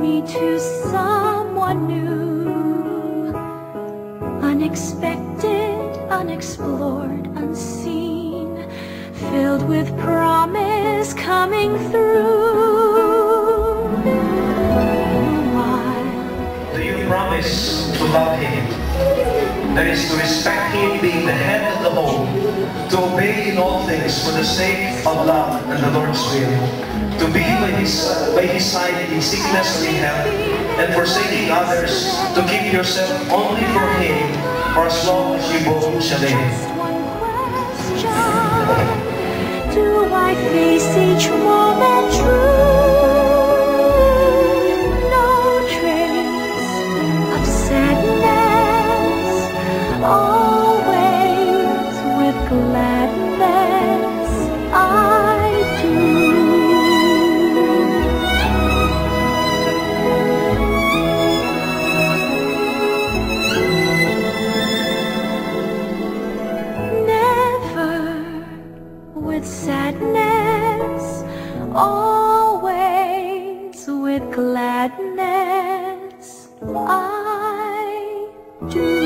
to someone new. Unexpected, unexplored, unseen, filled with promise coming through. Do you promise to love Him? That is to respect Him being the head of the home, to obey in all things for the sake of love and the Lord's will, By his side in sickness or in health, and forsaking others, to keep yourself only for Him for as long as you both shall live. one. Do I face each true? Tschüss.